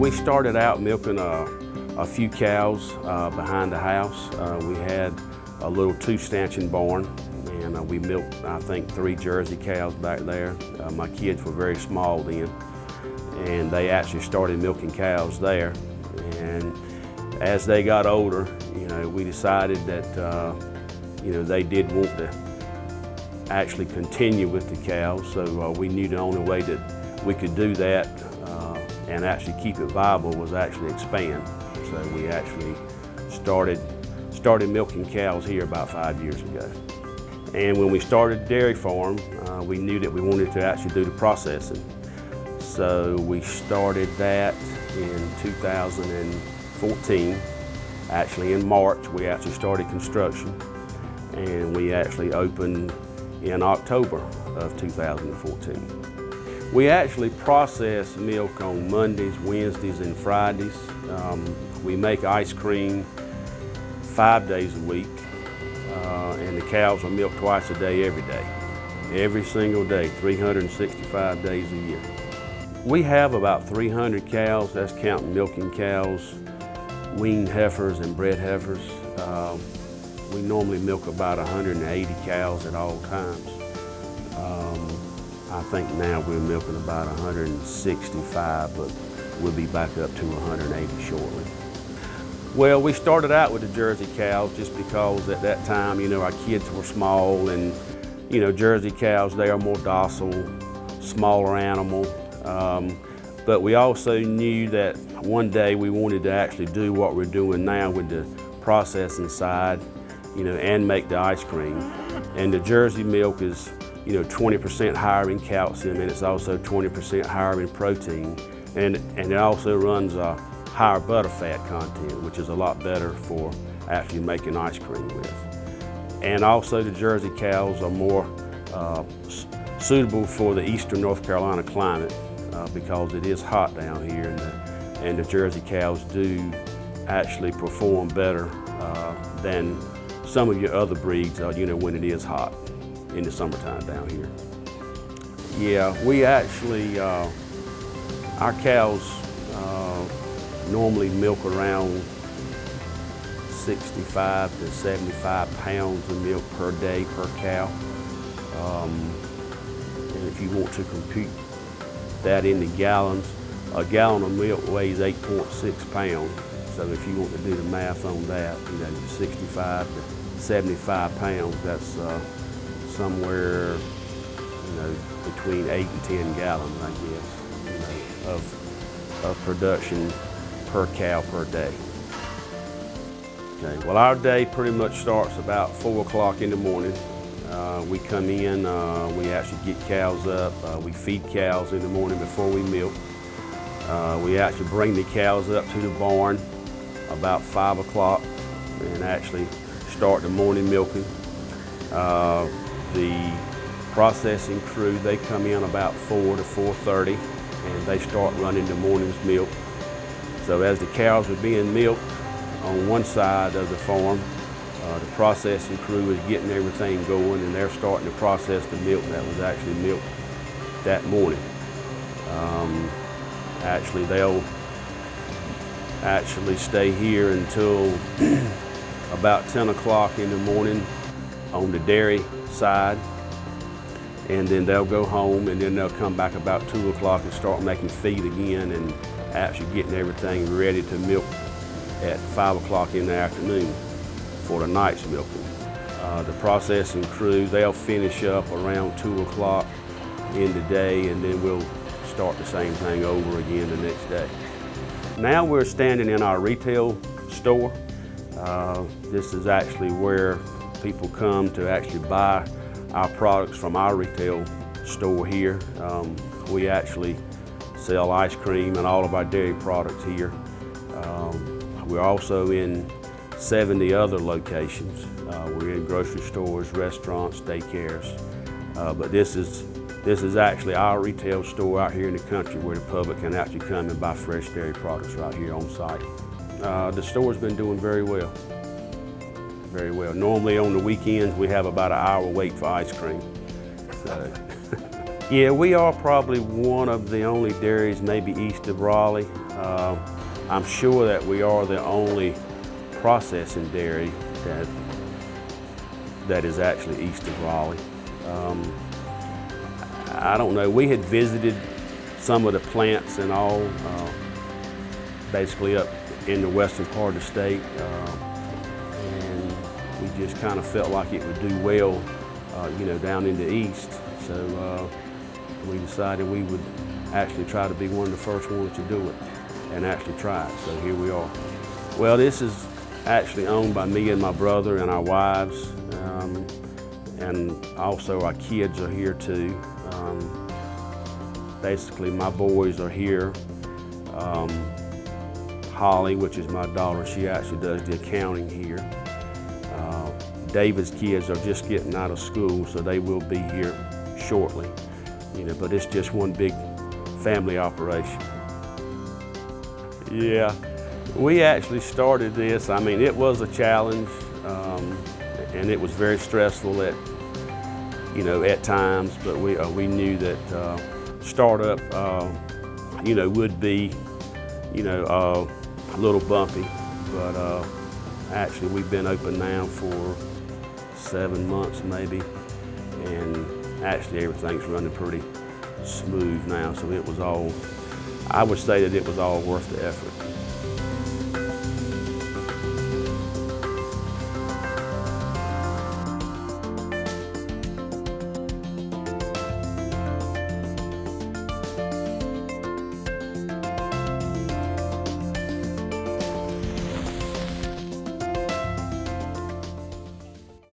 We started out milking a, a few cows uh, behind the house. Uh, we had a little two-stanchion barn and uh, we milked, I think, three Jersey cows back there. Uh, my kids were very small then and they actually started milking cows there. And as they got older, you know, we decided that, uh, you know, they did want to actually continue with the cows. So uh, we knew the only way that we could do that uh, and actually keep it viable was actually expand. So we actually started, started milking cows here about five years ago. And when we started dairy farm, uh, we knew that we wanted to actually do the processing. So we started that in 2014. Actually in March, we actually started construction and we actually opened in October of 2014. We actually process milk on Mondays, Wednesdays, and Fridays. Um, we make ice cream five days a week, uh, and the cows are milked twice a day every day. Every single day, 365 days a year. We have about 300 cows, that's counting milking cows, weaned heifers and bred heifers. Uh, we normally milk about 180 cows at all times. Um, I think now we're milking about 165, but we'll be back up to 180 shortly. Well, we started out with the Jersey cows just because at that time, you know, our kids were small and, you know, Jersey cows, they are more docile, smaller animal. Um, but we also knew that one day we wanted to actually do what we're doing now with the processing side, you know, and make the ice cream. And the Jersey milk is, you know, 20% higher in calcium and it's also 20% higher in protein. And, and it also runs a higher butterfat content, which is a lot better for actually making ice cream with. And also the Jersey cows are more uh, suitable for the eastern North Carolina climate uh, because it is hot down here and the, and the Jersey cows do actually perform better uh, than some of your other breeds, uh, you know, when it is hot in the summertime down here. Yeah, we actually, uh, our cows uh, normally milk around 65 to 75 pounds of milk per day per cow. Um, and if you want to compute that into gallons, a gallon of milk weighs 8.6 pounds. So if you want to do the math on that, you know, 65 to 75 pounds, that's uh, somewhere, you know, between eight and 10 gallons, I guess, you know, of, of production per cow per day. Okay, well our day pretty much starts about four o'clock in the morning. Uh, we come in, uh, we actually get cows up, uh, we feed cows in the morning before we milk. Uh, we actually bring the cows up to the barn about five o'clock and actually start the morning milking. The processing crew, they come in about 4 to 4.30 and they start running the morning's milk. So as the cows are being milked on one side of the farm, uh, the processing crew is getting everything going and they're starting to process the milk that was actually milked that morning. Um, actually, they'll actually stay here until about 10 o'clock in the morning on the dairy side and then they'll go home and then they'll come back about 2 o'clock and start making feed again and actually getting everything ready to milk at 5 o'clock in the afternoon for the night's milking. Uh, the processing crew, they'll finish up around 2 o'clock in the day and then we'll start the same thing over again the next day. Now we're standing in our retail store. Uh, this is actually where people come to actually buy our products from our retail store here. Um, we actually sell ice cream and all of our dairy products here. Um, we're also in 70 other locations. Uh, we're in grocery stores, restaurants, daycares. Uh, but this is, this is actually our retail store out here in the country where the public can actually come and buy fresh dairy products right here on site. Uh, the store's been doing very well, very well. Normally on the weekends we have about an hour wait for ice cream. So, yeah, we are probably one of the only dairies maybe east of Raleigh Uh, I'm sure that we are the only processing dairy that that is actually east of Raleigh. Um, I don't know, we had visited some of the plants and all, uh, basically up in the western part of the state. Uh, just kind of felt like it would do well, uh, you know, down in the east. So uh, we decided we would actually try to be one of the first ones to do it and actually try it. So here we are. Well, this is actually owned by me and my brother and our wives. Um, and also our kids are here too. Um, basically, my boys are here. Um, Holly, which is my daughter, she actually does the accounting here. David's kids are just getting out of school, so they will be here shortly. You know, but it's just one big family operation. Yeah, we actually started this. I mean, it was a challenge, um, and it was very stressful at, you know, at times. But we uh, we knew that uh, startup, uh, you know, would be, you know, uh, a little bumpy. But uh, actually, we've been open now for seven months maybe, and actually everything's running pretty smooth now. So it was all, I would say that it was all worth the effort.